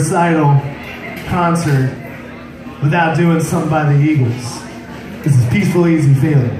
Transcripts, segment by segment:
Recital concert without doing something by the Eagles. This is Peaceful Easy Feeling.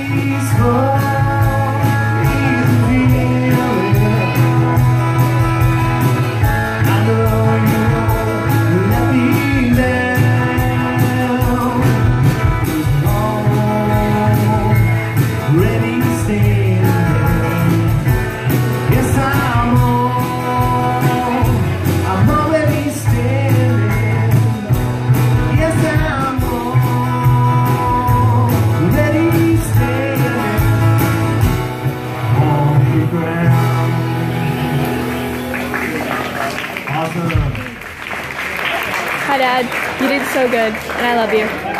Awesome. Hi, Dad. You did so good, and I love you.